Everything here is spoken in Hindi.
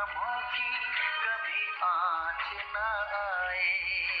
कभी आँच न आए।